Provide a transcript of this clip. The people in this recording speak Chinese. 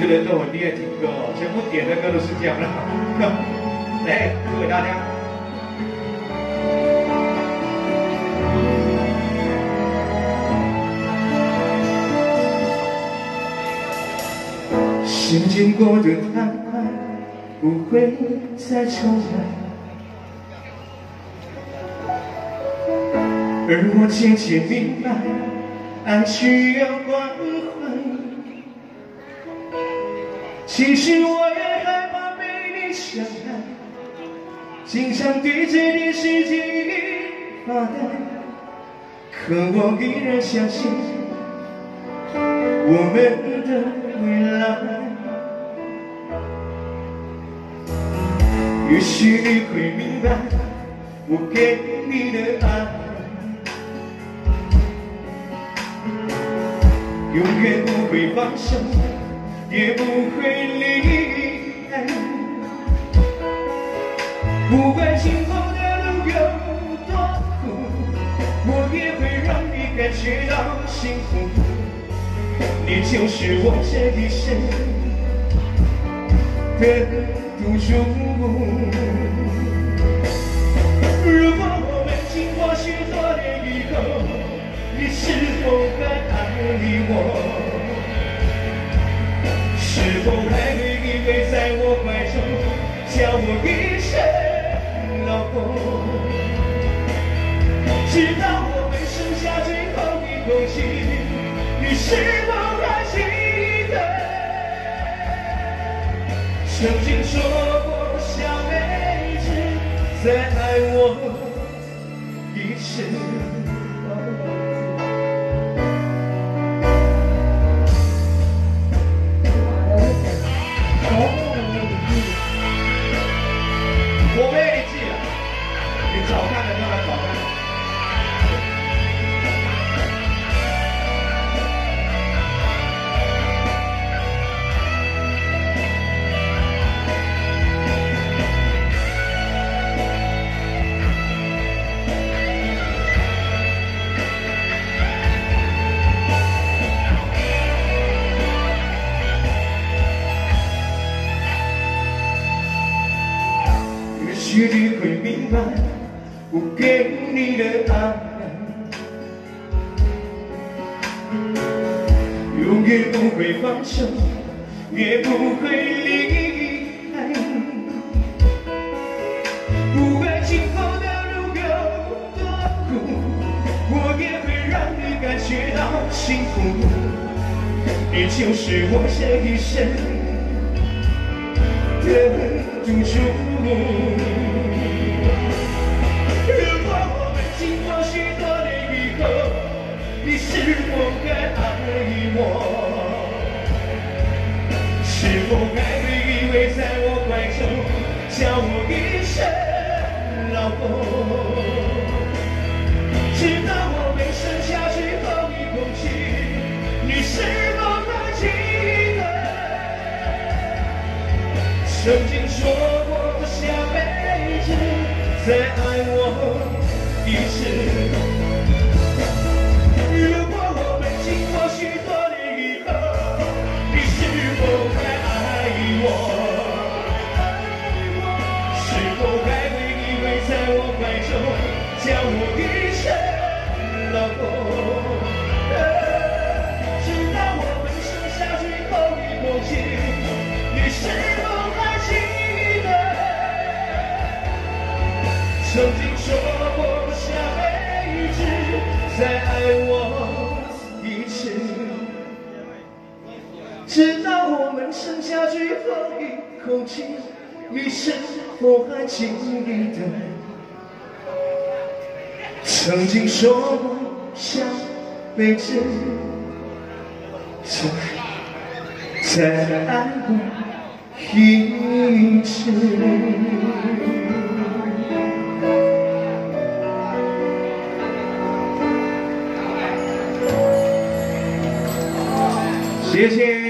个人都很厉害听歌哦，全部点的歌都是这样的。来，送给大家。时间过得太快，不会再重来，而我渐渐明白，爱需要关怀。其实我也害怕被你伤害，经常对着电视机发呆，可我依然相信我们的未来。也许你会明白，我给你的爱，永远不会放手，也不会离开。不管今后的路有多苦，我也会让你感觉到幸福。你就是我这一生的。付出。如果我们经过许多年以后，你是否还爱我？是否还会依偎在我怀中，叫我一声老公？直到我们剩下最后一口气，你是否还记得曾经说过，下辈子？再爱我一次。白，我给你的爱，永远不会放手，也不会离开。不管今后的路有多苦，我也会让你感觉到幸福。你就是我这一生的赌注。是否还会依偎在我怀中，叫我一声老公？直到我们剩下最后一口气，你是否还记得？曾经说过下辈子再爱我一次。叫我一声老公，直到我们剩下最后一口气，你是否还记得？曾经说过下辈子再爱我一次，直到我们剩下最后一口气，你是否还记得？曾经说过下辈子再再爱过一次。谢谢。